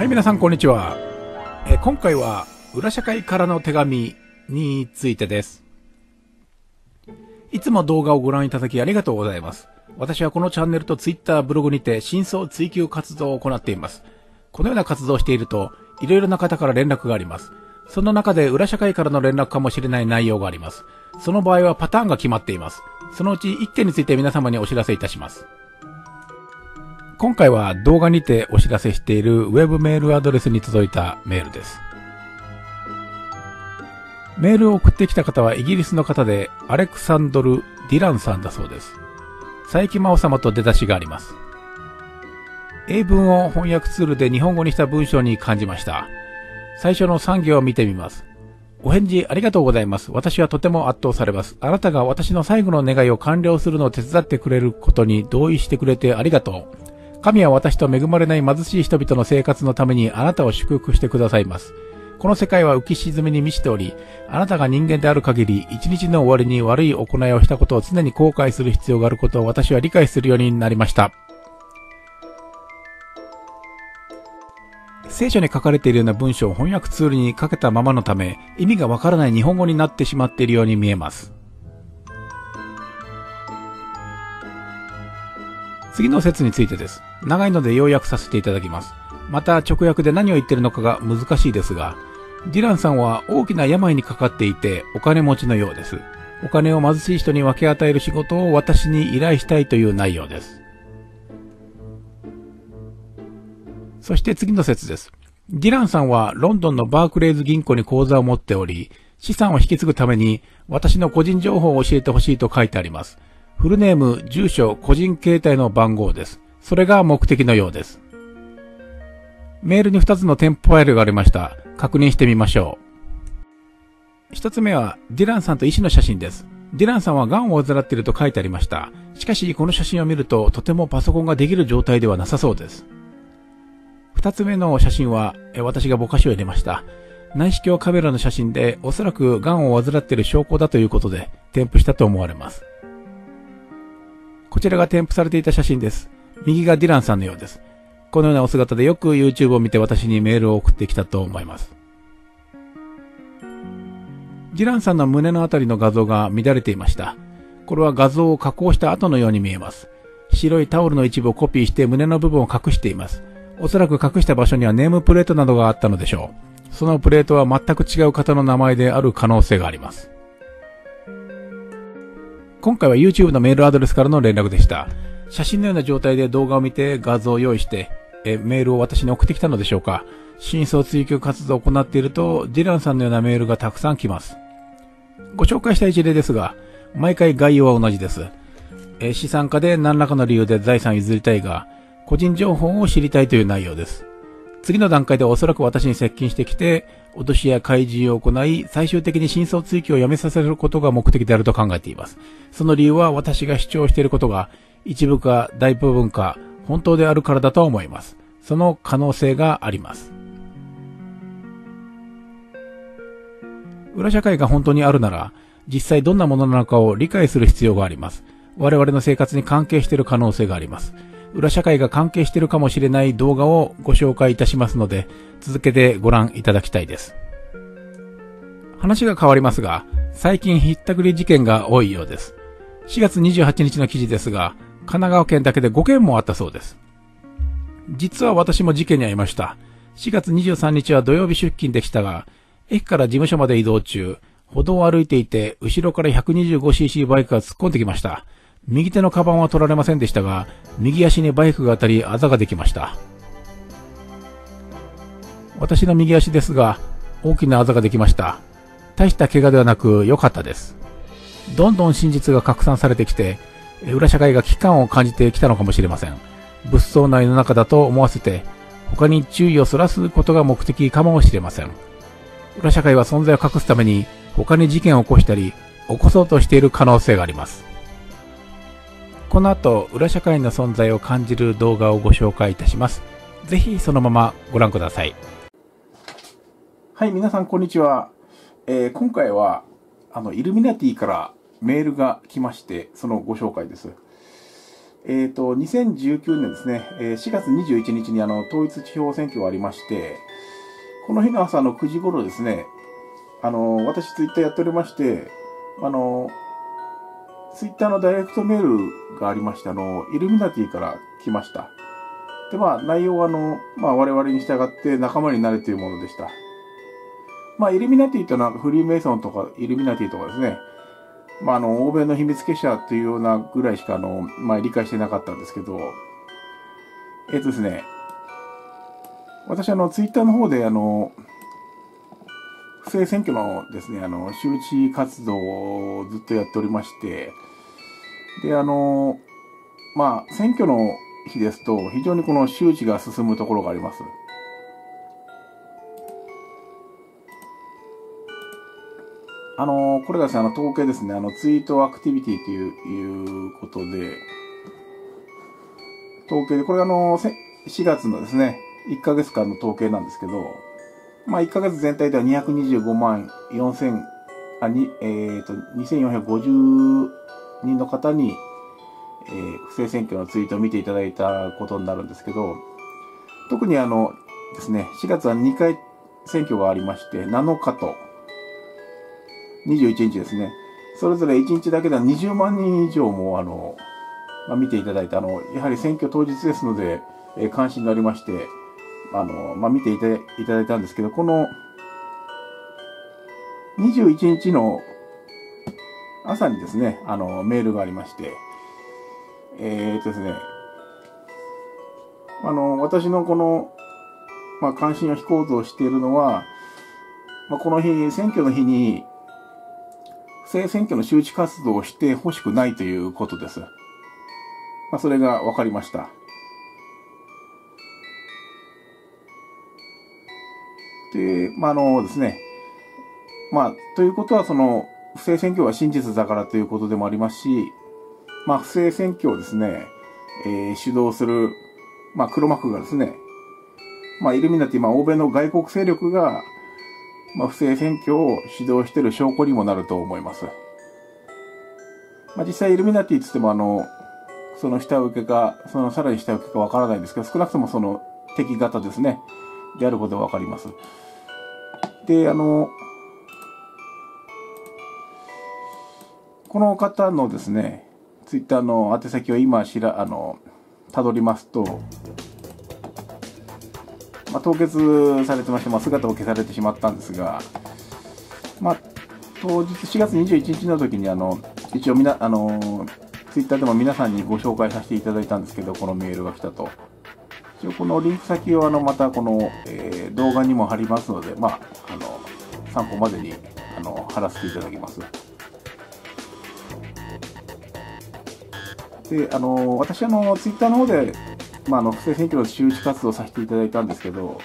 はい、皆さん、こんにちは。え今回は、裏社会からの手紙についてです。いつも動画をご覧いただきありがとうございます。私はこのチャンネルと Twitter、ブログにて真相追求活動を行っています。このような活動をしていると、いろいろな方から連絡があります。その中で裏社会からの連絡かもしれない内容があります。その場合はパターンが決まっています。そのうち1件について皆様にお知らせいたします。今回は動画にてお知らせしているウェブメールアドレスに届いたメールです。メールを送ってきた方はイギリスの方でアレクサンドル・ディランさんだそうです。佐伯真央様と出だしがあります。英文を翻訳ツールで日本語にした文章に感じました。最初の3行を見てみます。お返事ありがとうございます。私はとても圧倒されます。あなたが私の最後の願いを完了するのを手伝ってくれることに同意してくれてありがとう。神は私と恵まれない貧しい人々の生活のためにあなたを祝福してくださいます。この世界は浮き沈みに満ちており、あなたが人間である限り、一日の終わりに悪い行いをしたことを常に後悔する必要があることを私は理解するようになりました。聖書に書かれているような文章を翻訳ツールにかけたままのため、意味がわからない日本語になってしまっているように見えます。次の説についてです。長いので要約させていただきます。また直訳で何を言ってるのかが難しいですが、ディランさんは大きな病にかかっていてお金持ちのようです。お金を貧しい人に分け与える仕事を私に依頼したいという内容です。そして次の説です。ディランさんはロンドンのバークレーズ銀行に口座を持っており、資産を引き継ぐために私の個人情報を教えてほしいと書いてあります。フルネーム、住所、個人携帯の番号です。それが目的のようです。メールに2つの添付ファイルがありました。確認してみましょう。1つ目は、ディランさんと医師の写真です。ディランさんは癌を患っていると書いてありました。しかし、この写真を見ると、とてもパソコンができる状態ではなさそうです。2つ目の写真は、私がぼかしを入れました。内視鏡カメラの写真で、おそらく癌を患っている証拠だということで、添付したと思われます。こちらが添付されていた写真です。右がディランさんのようです。このようなお姿でよく YouTube を見て私にメールを送ってきたと思います。ディランさんの胸のあたりの画像が乱れていました。これは画像を加工した後のように見えます。白いタオルの一部をコピーして胸の部分を隠しています。おそらく隠した場所にはネームプレートなどがあったのでしょう。そのプレートは全く違う方の名前である可能性があります。今回は YouTube のメールアドレスからの連絡でした。写真のような状態で動画を見て画像を用意して、えメールを私に送ってきたのでしょうか。真相追求活動を行っていると、ディランさんのようなメールがたくさん来ます。ご紹介した一例ですが、毎回概要は同じです。え資産家で何らかの理由で財産を譲りたいが、個人情報を知りたいという内容です。次の段階でおそらく私に接近してきて、脅しや開示を行い、最終的に真相追求をやめさせることが目的であると考えています。その理由は私が主張していることが、一部か大部分か本当であるからだと思います。その可能性があります。裏社会が本当にあるなら、実際どんなものなのかを理解する必要があります。我々の生活に関係している可能性があります。裏社会が関係しているかもしれない動画をご紹介いたしますので、続けてご覧いただきたいです。話が変わりますが、最近ひったくり事件が多いようです。4月28日の記事ですが、神奈川県だけで5件もあったそうです。実は私も事件に遭いました。4月23日は土曜日出勤でしたが、駅から事務所まで移動中、歩道を歩いていて、後ろから 125cc バイクが突っ込んできました。右手のカバンは取られませんでしたが、右足にバイクが当たり、あざができました。私の右足ですが、大きなあざができました。大した怪我ではなく良かったです。どんどん真実が拡散されてきて、裏社会が危機感を感じてきたのかもしれません。物騒な世の中だと思わせて、他に注意をそらすことが目的かもしれません。裏社会は存在を隠すために、他に事件を起こしたり、起こそうとしている可能性があります。この後、裏社会の存在を感じる動画をご紹介いたします。ぜひそのままご覧ください。はい、皆さんこんにちは。えー今回は、あの、イルミナティからメールが来まして、そのご紹介です。えっ、ー、と、2019年ですね、えー、4月21日にあの、統一地方選挙がありまして、この日の朝の9時頃ですね、あの、私ツイッターやっておりまして、あの、ツイッターのダイレクトメールがありまして、あの、イルミナティから来ました。で、まあ、内容はあの、まあ、我々に従って仲間になるというものでした。まあ、イルミナティというのはフリーメイソンとかイルミナティとかですね、まあ、あの、欧米の秘密結社というようなぐらいしか、あの、まあ、理解してなかったんですけど、えっ、とですね、私、あの、ツイッターの方で、あの、不正選挙のですね、あの、周知活動をずっとやっておりまして、で、あの、まあ、選挙の日ですと、非常にこの周知が進むところがあります。あの、これがですね、あの、統計ですね、あの、ツイートアクティビティという、いうことで、統計で、これあの、4月のですね、1ヶ月間の統計なんですけど、まあ、1ヶ月全体では225万4000、あ、に、えっ、ー、と、2450人の方に、えー、不正選挙のツイートを見ていただいたことになるんですけど、特にあの、ですね、4月は2回選挙がありまして、7日と、21日ですね。それぞれ1日だけでは20万人以上も、あの、まあ、見ていただいて、あの、やはり選挙当日ですので、えー、関心がありまして、あの、まあ、見ていただいたんですけど、この、21日の朝にですね、あの、メールがありまして、えー、っとですね、あの、私のこの、まあ、関心を非行動しているのは、まあ、この日、選挙の日に、不正選挙の周知活動をしてほしくないということです。まあ、それが分かりました。で、まあ、あのですね、まあ、ということは、その、不正選挙は真実だからということでもありますし、まあ、不正選挙をですね、えー、主導する、まあ、黒幕がですね、まあ、イルミナティ、まあ、欧米の外国勢力が、まあ、不正選挙を指導している証拠にもなると思います。まあ、実際イルミナティって言ってもあの、その下請けか、そのさらに下請けかわからないんですけど、少なくともその敵型ですね、であることがわかります。で、あの、この方のですね、ツイッターの宛先を今しら、あの、たどりますと、まあ、凍結されてまして、まあ、姿を消されてしまったんですが、まあ、当日4月21日の時にあの一応みなあのツイッターでも皆さんにご紹介させていただいたんですけどこのメールが来たと。一応このリンク先をあのまたこの、えー、動画にも貼りますので、まあ、あの参考までにあの貼らせていただきます。であの私あのツイッターの方でまあ、あの不正選挙の周知活動させていただいたんですけど、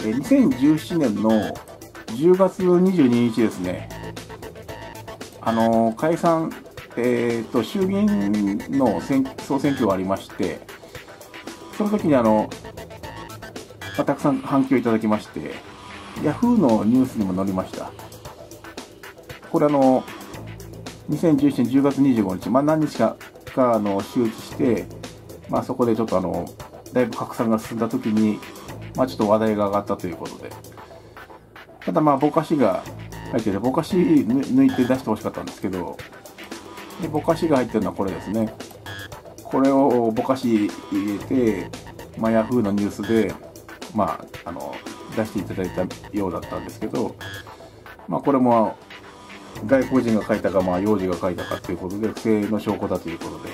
え2017年の10月22日ですね、あの解散、えーと、衆議院の選総選挙がありまして、その時にあの、まあ、たくさん反響いただきまして、ヤフーのニュースにも載りました。これあの、2017年10月25日、まあ、何日かかあの周知して、まあ、そこでちょっとあの、だいぶ拡散が進んだ時に、まあ、ちょっと話題が上がったということで。ただまあ、ぼかしが入ってて、ぼかし抜いて出してほしかったんですけど、でぼかしが入ってるのはこれですね。これをぼかし入れて、まあ、ヤフーのニュースで、まあ、あの、出していただいたようだったんですけど、まあ、これも、外国人が書いたか、まあ、幼児が書いたかということで、不正の証拠だということで、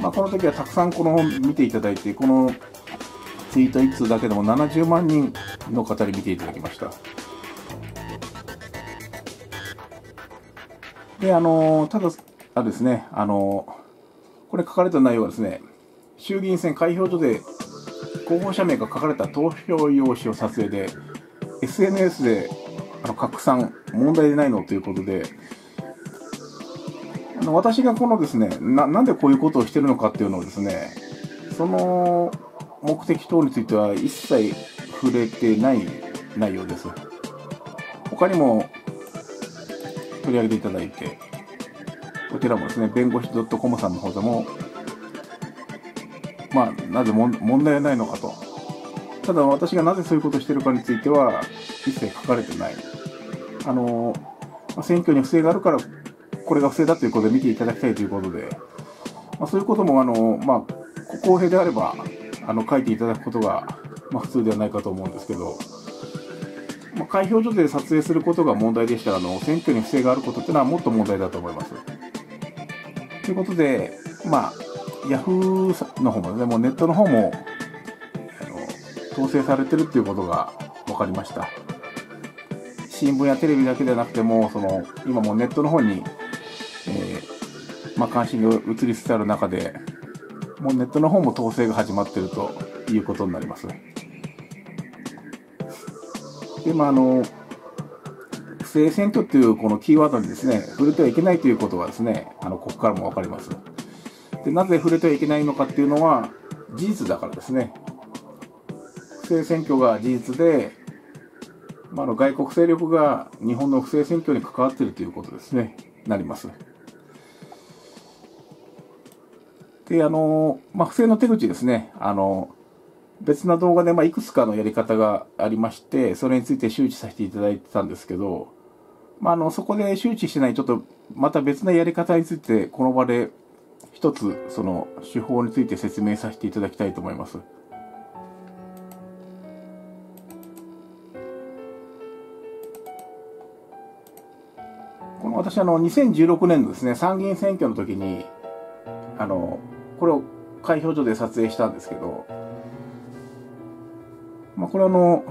まあ、この時はたくさんこの本見ていただいて、このツイート1通だけでも70万人の方に見ていただきました。で、あの、ただ、あですね、あの、これ書かれた内容はですね、衆議院選開票所で候補者名が書かれた投票用紙を撮影で、SNS であの拡散、問題でないのということで、あの私がこのですねな、なんでこういうことをしてるのかっていうのをですね、その目的等については一切触れてない内容です。他にも取り上げていただいて、こちらもですね、弁護士 .com さんの方でも、まあ、なぜ問題はないのかと。ただ私がなぜそういうことをしているかについては一切書かれてない。あの、選挙に不正があるからこれが不正だということで見ていただきたいということで、まあ、そういうこともあの、まあ、公平であればあの書いていただくことが、まあ、普通ではないかと思うんですけど、まあ、開票所で撮影することが問題でしたらあの選挙に不正があることっていうのはもっと問題だと思います。ということで、まあ、ヤフーの方もね、もうネットの方もあの統制されてるっていうことが分かりました。新聞やテレビだけではなくても、その今もネットの方にえー、まあ、関心が移りつつある中で、もうネットの方も統制が始まってるということになります。で、まあ、あの、不正選挙っていうこのキーワードにですね、触れてはいけないということはですね、あの、ここからもわかります。で、なぜ触れてはいけないのかっていうのは、事実だからですね。不正選挙が事実で、まあ、の外国勢力が日本の不正選挙に関わっているということですね、なります。で、あの、まあ、不正の手口ですね。あの、別な動画で、まあ、いくつかのやり方がありまして、それについて周知させていただいてたんですけど、まあ、あの、そこで周知しない、ちょっと、また別なやり方について、この場で一つ、その、手法について説明させていただきたいと思います。この私、あの、2016年のですね、参議院選挙の時に、あの、これを開票所で撮影したんですけど、まあ、これあの、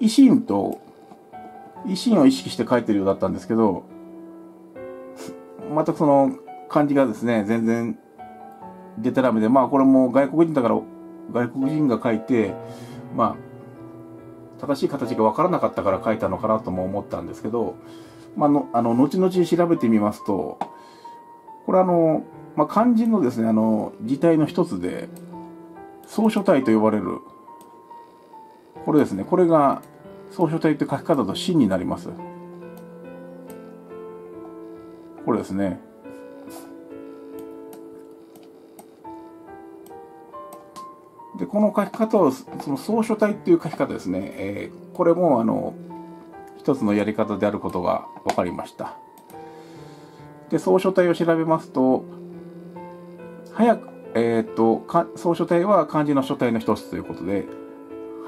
維新と、維新を意識して書いてるようだったんですけど、またその漢字がですね、全然デタラメで、まあこれも外国人だから外国人が書いて、まあ、正しい形が分からなかったから書いたのかなとも思ったんですけど、まあの、あの、後々調べてみますと、これあの、まあ、漢字のですね、あの、字体の一つで、草書体と呼ばれる、これですね、これが草書体って書き方と真になります。これですね。で、この書き方を、その草書体っていう書き方ですね、えー、これもあの、一つのやり方であることが分かりました。で、草書体を調べますと、早く、えっ、と、総書体は漢字の書体の一つということで、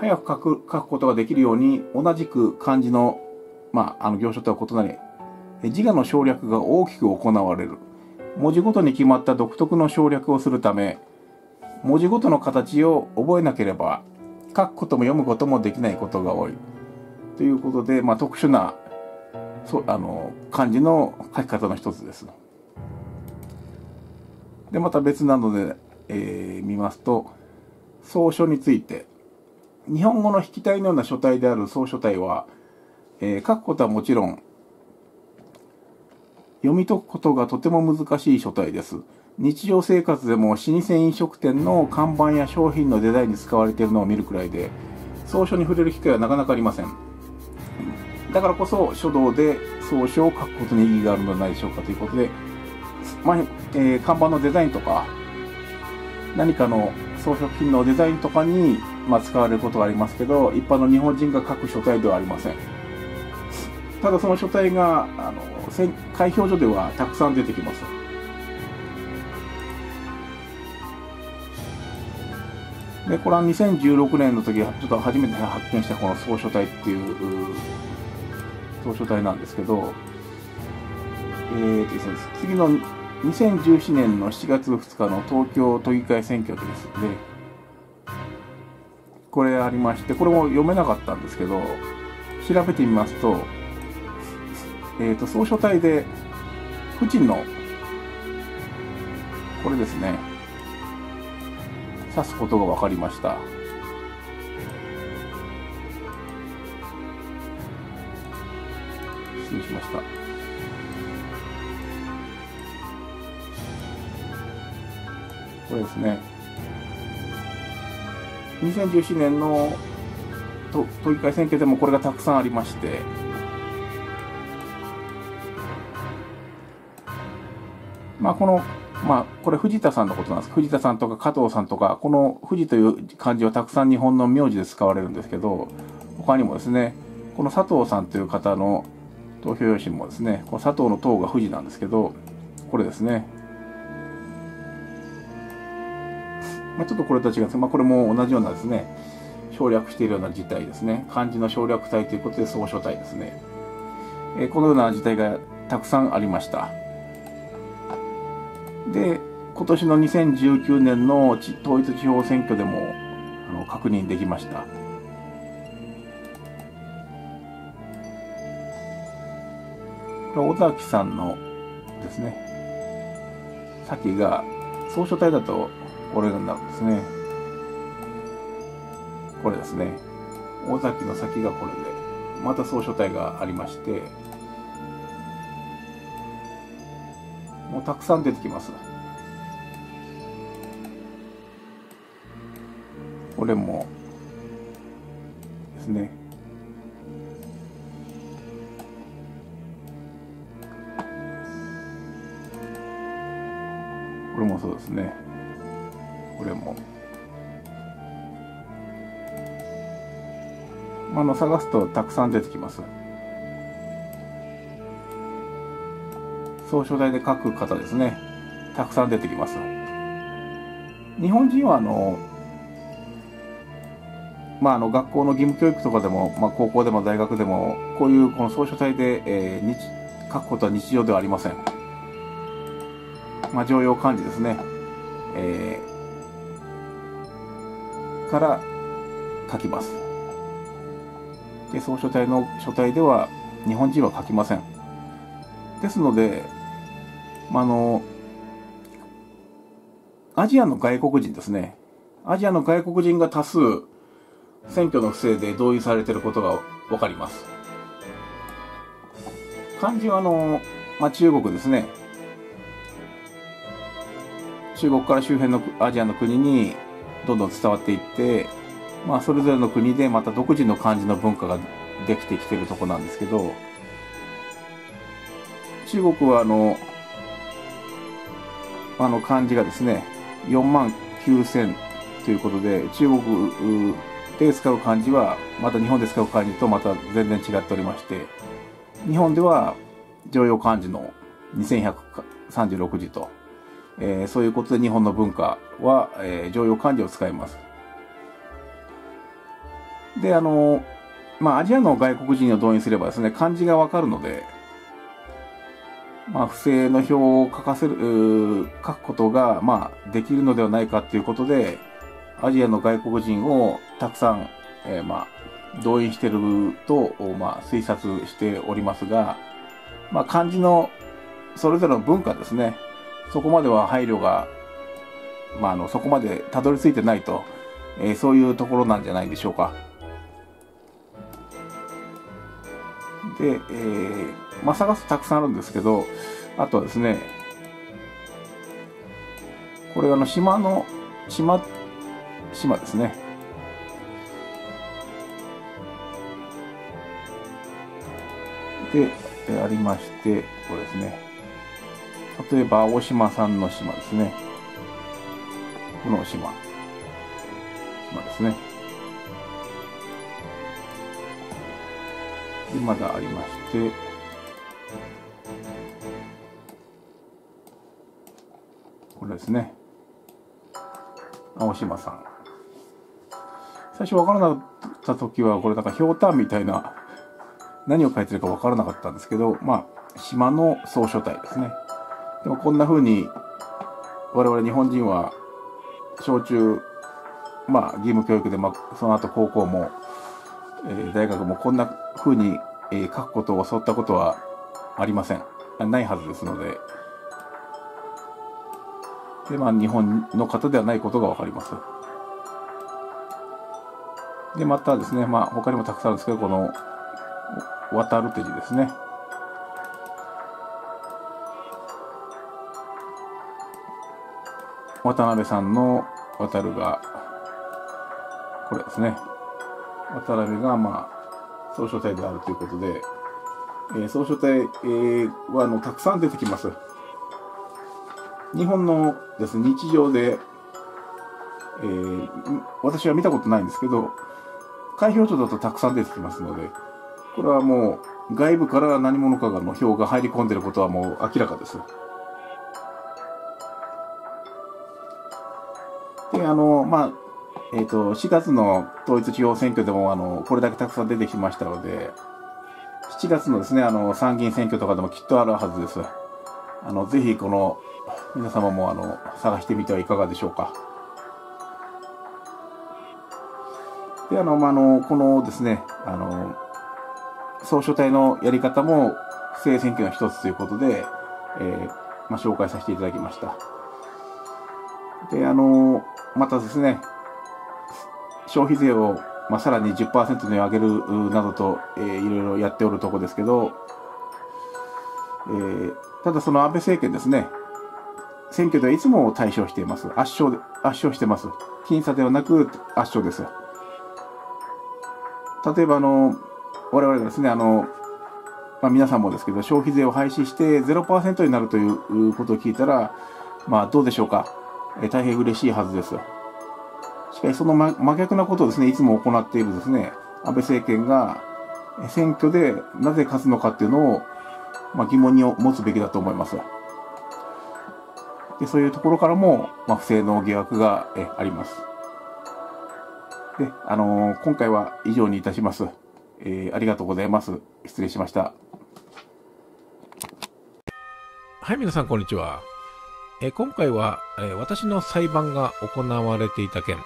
早く書く、書くことができるように、同じく漢字の、まあ、あの、行書体は異なり、自我の省略が大きく行われる。文字ごとに決まった独特の省略をするため、文字ごとの形を覚えなければ、書くことも読むこともできないことが多い。ということで、まあ、特殊な、そあの、漢字の書き方の一つです。で、また別なので、えー、見ますと、草書について、日本語の筆記体のような書体である草書体は、えー、書くことはもちろん、読み解くことがとても難しい書体です。日常生活でも老舗飲食店の看板や商品のデザインに使われているのを見るくらいで、草書に触れる機会はなかなかありません。だからこそ書道で草書を書くことに意義があるのではないでしょうかということで、まあえー、看板のデザインとか、何かの装飾品のデザインとかに、まあ、使われることがありますけど、一般の日本人が書く書体ではありません。ただその書体が、あの、開票所ではたくさん出てきます。で、これは2016年の時、ちょっと初めて発見したこの総書体っていう、総書体なんですけど、えーとですね、次の2017年の7月2日の東京都議会選挙ですね。これありまして、これも読めなかったんですけど、調べてみますと、えっ、ー、と、総書体で、府人の、これですね、指すことが分かりました。失礼しました。これですね。2017年の都議会選挙でもこれがたくさんありまして、まあ、このまあ、これ藤田さんのことなんです。藤田さんとか加藤さんとか、この藤という漢字はたくさん日本の名字で使われるんですけど、他にもですね、この佐藤さんという方の投票用紙もですね、この佐藤の党が富士なんですけど、これですね。まあ、ちょっとこれと違うんですまあ、これも同じようなですね、省略しているような事態ですね。漢字の省略体ということで総書体ですね。えー、このような事態がたくさんありました。で、今年の2019年の統一地方選挙でもあの確認できました。尾崎さんのですね、先が、総書体だとこれなるんですね。これですね。尾崎の先がこれで、また総書体がありまして、もうたくさん出てきます。これもですね。これもそうですね。これも。あの探すとたくさん出てきます。総書体で書く方ですね。たくさん出てきます。日本人はあの、まあ、あの学校の義務教育とかでも、まあ、高校でも大学でも、こういうこの総書体で、えー、日書くことは日常ではありません。まあ、常用漢字ですね。えー、から書きます。で、総書体の書体では日本人は書きません。ですので、まあ、の、アジアの外国人ですね。アジアの外国人が多数、選挙の不正で同意されていることがわかります。漢字はあの、まあ、中国ですね。中国から周辺のアジアの国にどんどん伝わっていって、まあ、それぞれの国でまた独自の漢字の文化ができてきてるとこなんですけど、中国はあの、あの漢字がですね、4万9000ということで、中国で使う漢字は、また日本で使う漢字とまた全然違っておりまして、日本では常用漢字の2136字と、えー、そういうことで日本の文化は、えー、常用漢字を使います。で、あの、まあ、アジアの外国人を動員すればですね、漢字がわかるので、まあ、不正の表を書かせる、書くことが、まあ、できるのではないかということで、アジアの外国人をたくさん、えー、まあ、動員していると、まあ、推察しておりますが、まあ、漢字の、それぞれの文化ですね。そこまでは配慮が、まあ、あの、そこまでたどり着いてないと、えー、そういうところなんじゃないでしょうか。で、えー、まあ、探すとたくさんあるんですけど、あとはですね、これあの島の、島、島ですね。で、ありまして、これですね。例えば、青島さんの島ですね。この島。島ですね。で、まだありまして、これですね。青島さん。最初分からなかった時は、これなんかひょうたんみたいな、何を書いてるか分からなかったんですけど、まあ、島の総書体ですね。でもこんな風に、我々日本人は、小中、まあ、義務教育で、まあ、その後高校も、えー、大学もこんな風に、えー、書くことを教わったことはありません。ないはずですので、で、まあ、日本の方ではないことがわかります。で、またですね、まあ、他にもたくさんあるんですけど、この、渡る手字ですね。渡辺さんの渡るが、これですね。渡辺が、まあ、総書体であるということで、えー、総書体、えー、は、あの、たくさん出てきます。日本のですね、日常で、えー、私は見たことないんですけど、開票所だとたくさん出てきますので、これはもう外部から何者かがの票が入り込んでることはもう明らかです。まあ、えっ、ー、と、4月の統一地方選挙でも、あの、これだけたくさん出てきましたので、7月のですね、あの、参議院選挙とかでもきっとあるはずです。あの、ぜひこの、皆様もあの、探してみてはいかがでしょうか。で、あの、まあ、あの、このですね、あの、総書体のやり方も不正選挙の一つということで、えー、まあ、紹介させていただきました。で、あの、またですね、消費税を、まあ、さらに10%に上げるなどと、えー、いろいろやっておるとこですけど、えー、ただその安倍政権ですね、選挙ではいつも対象しています。圧勝、圧勝してます。僅差ではなく圧勝です。例えばあの、我々がですね、あの、まあ、皆さんもですけど、消費税を廃止して0%になるということを聞いたら、まあどうでしょうか。え大変嬉しいはずです。しかしその真逆なことをですね、いつも行っているですね、安倍政権が選挙でなぜ勝つのかっていうのを、まあ、疑問に持つべきだと思います。でそういうところからも、まあ、不正の疑惑がえあります。で、あのー、今回は以上にいたします。えー、ありがとうございます。失礼しました。はい、皆さん、こんにちは。えー、今回は、えー、私の裁判が行われていた件、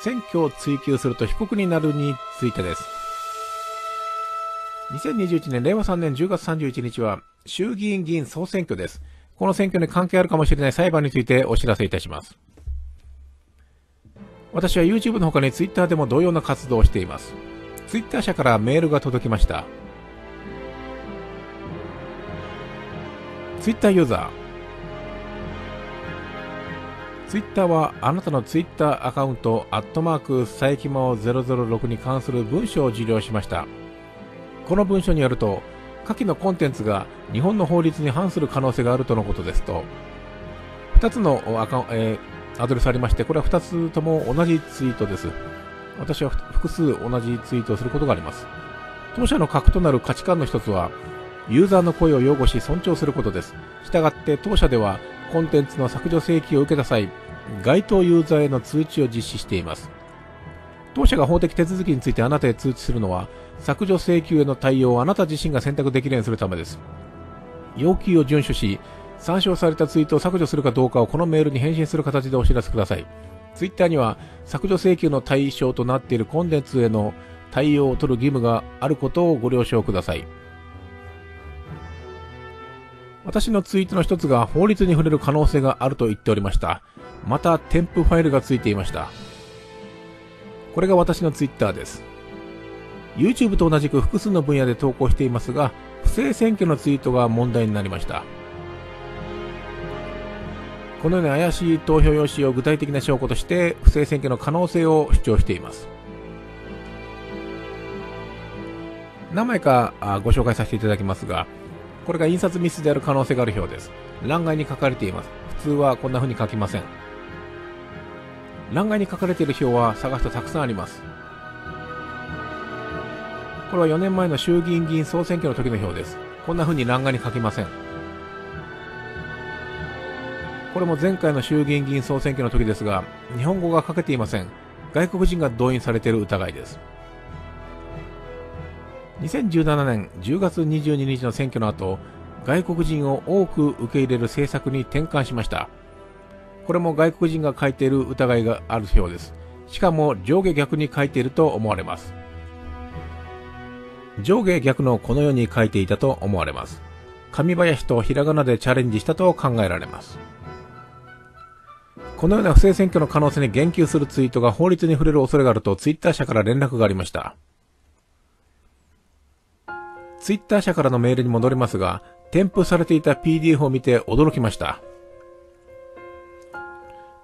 選挙を追及すると被告になるについてです。2021年令和3年10月31日は衆議院議員総選挙です。この選挙に関係あるかもしれない裁判についてお知らせいたします。私は YouTube の他に Twitter でも同様な活動をしています。Twitter 社からメールが届きました。Twitter ユーザー、ツイッターはあなたのツイッターアカウント、アットマーク、佐伯真央006に関する文書を受領しました。この文書によると、下記のコンテンツが日本の法律に反する可能性があるとのことですと、2つのアカ、えー、アドレスありまして、これは2つとも同じツイートです。私は複数同じツイートをすることがあります。当社の核となる価値観の一つは、ユーザーの声を擁護し尊重することです。したがって当社ではコンテンツの削除請求を受けた際、該当ユーザーへの通知を実施しています。当社が法的手続きについてあなたへ通知するのは、削除請求への対応をあなた自身が選択できるようにするためです。要求を遵守し、参照されたツイートを削除するかどうかをこのメールに返信する形でお知らせください。ツイッターには削除請求の対象となっているコンテンツへの対応を取る義務があることをご了承ください。私のツイートの一つが法律に触れる可能性があると言っておりました。また、添付ファイルがついていました。これが私のツイッターです。YouTube と同じく複数の分野で投稿していますが、不正選挙のツイートが問題になりました。このように怪しい投票用紙を具体的な証拠として不正選挙の可能性を主張しています。何枚かご紹介させていただきますが、これが印刷ミスである可能性がある表です。欄外に書かれています。普通はこんな風に書きません。欄外に書かれている表は探すとたくさんあります。これは4年前の衆議院議員総選挙の時の表です。こんな風に欄外に書きません。これも前回の衆議院議員総選挙の時ですが、日本語が書けていません。外国人が動員されている疑いです。2017年10月22日の選挙の後、外国人を多く受け入れる政策に転換しました。これも外国人が書いている疑いがあるようです。しかも上下逆に書いていると思われます。上下逆のこのように書いていたと思われます。神林とひらがなでチャレンジしたと考えられます。このような不正選挙の可能性に言及するツイートが法律に触れる恐れがあるとツイッター社から連絡がありました。ツイッター社からのメールに戻りますが、添付されていた PDF を見て驚きました。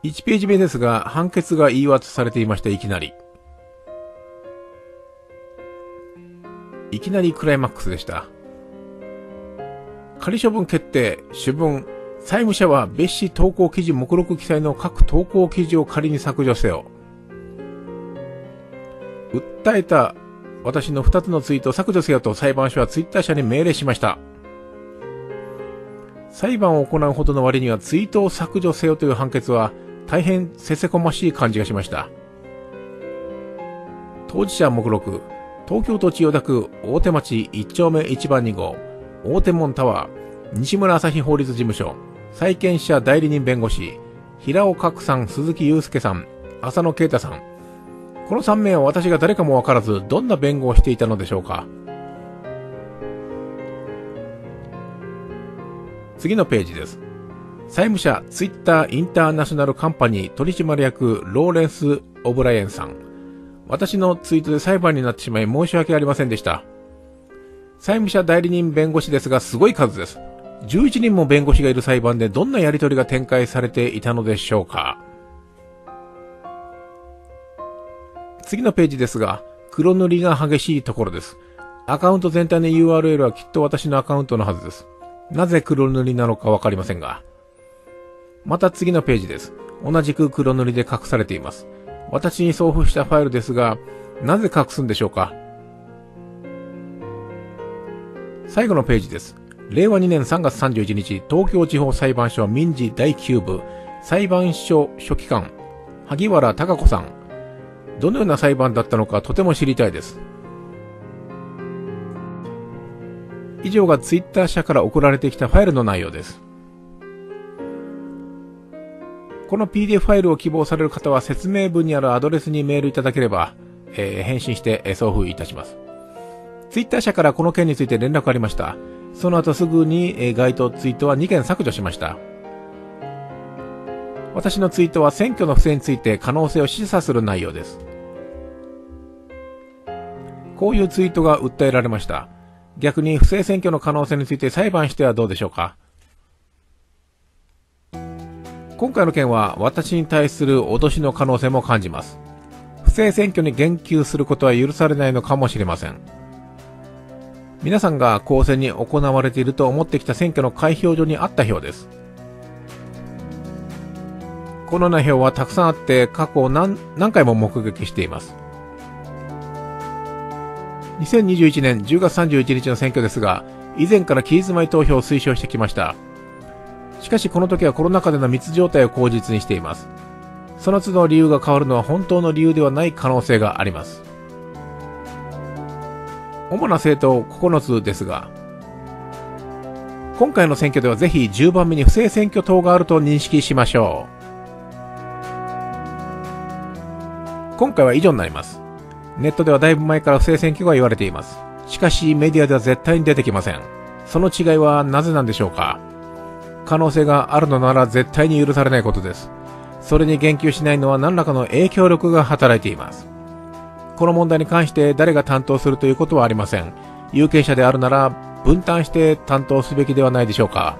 1ページ目ですが、判決が言い渡されていました、いきなり。いきなりクライマックスでした。仮処分決定、主文、債務者は別紙投稿記事目録記載の各投稿記事を仮に削除せよ。訴えた私の2つのツイートを削除せよと裁判所はツイッター社に命令しました。裁判を行うほどの割にはツイートを削除せよという判決は大変せせこましい感じがしました。当事者目録、東京都千代田区大手町1丁目1番2号、大手門タワー、西村朝日法律事務所、債権者代理人弁護士、平尾角さん、鈴木祐介さん、浅野啓太さん。この3名は私が誰かもわからず、どんな弁護をしていたのでしょうか次のページです。債務者ツイッターインターナショナルカンパニー取締役ローレンス・オブライエンさん。私のツイートで裁判になってしまい申し訳ありませんでした。債務者代理人弁護士ですがすごい数です。11人も弁護士がいる裁判でどんなやり取りが展開されていたのでしょうか次のページですが、黒塗りが激しいところです。アカウント全体の URL はきっと私のアカウントのはずです。なぜ黒塗りなのかわかりませんが。また次のページです。同じく黒塗りで隠されています。私に送付したファイルですが、なぜ隠すんでしょうか最後のページです。令和2年3月31日、東京地方裁判所民事第9部裁判所書記官、萩原隆子さん。どのような裁判だったのかとても知りたいです。以上がツイッター社から送られてきたファイルの内容です。この PDF ファイルを希望される方は説明文にあるアドレスにメールいただければ、えー、返信して送付いたします。ツイッター社からこの件について連絡ありました。その後すぐに該当ツイートは2件削除しました。私のツイートは選挙の不正について可能性を示唆する内容です。こういうツイートが訴えられました。逆に不正選挙の可能性について裁判してはどうでしょうか今回の件は私に対する脅しの可能性も感じます。不正選挙に言及することは許されないのかもしれません。皆さんが公選に行われていると思ってきた選挙の開票所にあった票です。このような票はたくさんあって過去何何回も目撃しています。2021年10月31日の選挙ですが、以前から期日前投票を推奨してきました。しかしこの時はコロナ禍での密状態を口実にしています。その都度理由が変わるのは本当の理由ではない可能性があります。主な政党9つですが、今回の選挙ではぜひ10番目に不正選挙等があると認識しましょう。今回は以上になります。ネットではだいぶ前から不正選挙が言われています。しかしメディアでは絶対に出てきません。その違いはなぜなんでしょうか可能性があるのなら絶対に許されないことです。それに言及しないのは何らかの影響力が働いています。この問題に関して誰が担当するということはありません。有権者であるなら分担して担当すべきではないでしょうか。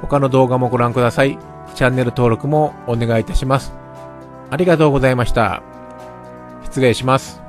他の動画もご覧ください。チャンネル登録もお願いいたします。ありがとうございました。失礼します。